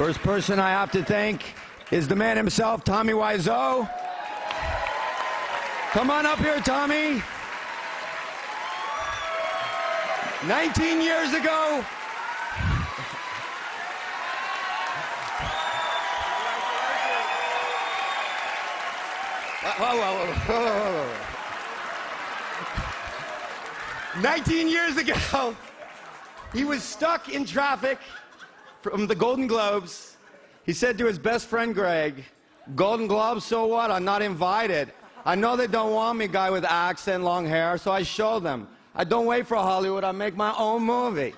First person I have to thank is the man himself, Tommy Wiseau. Come on up here, Tommy. 19 years ago, uh, whoa. 19 years ago, he was stuck in traffic from the Golden Globes. He said to his best friend Greg, Golden Globes, so what? I'm not invited. I know they don't want me, guy with accent, long hair, so I show them. I don't wait for Hollywood, I make my own movie.